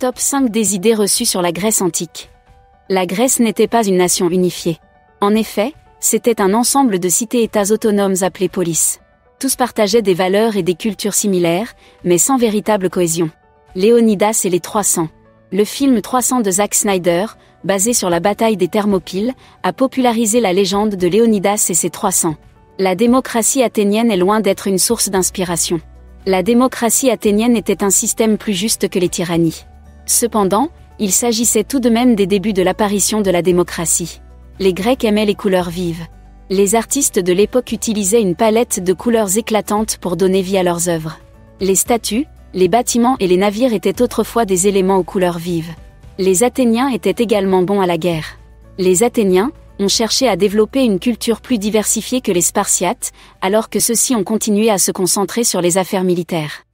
Top 5 des idées reçues sur la Grèce antique. La Grèce n'était pas une nation unifiée. En effet, c'était un ensemble de cités-États autonomes appelés polis. Tous partageaient des valeurs et des cultures similaires, mais sans véritable cohésion. Léonidas et les 300. Le film 300 de Zack Snyder, basé sur la bataille des Thermopyles, a popularisé la légende de Léonidas et ses 300. La démocratie athénienne est loin d'être une source d'inspiration. La démocratie athénienne était un système plus juste que les tyrannies. Cependant, il s'agissait tout de même des débuts de l'apparition de la démocratie. Les Grecs aimaient les couleurs vives. Les artistes de l'époque utilisaient une palette de couleurs éclatantes pour donner vie à leurs œuvres. Les statues, les bâtiments et les navires étaient autrefois des éléments aux couleurs vives. Les Athéniens étaient également bons à la guerre. Les Athéniens ont cherché à développer une culture plus diversifiée que les Spartiates, alors que ceux-ci ont continué à se concentrer sur les affaires militaires.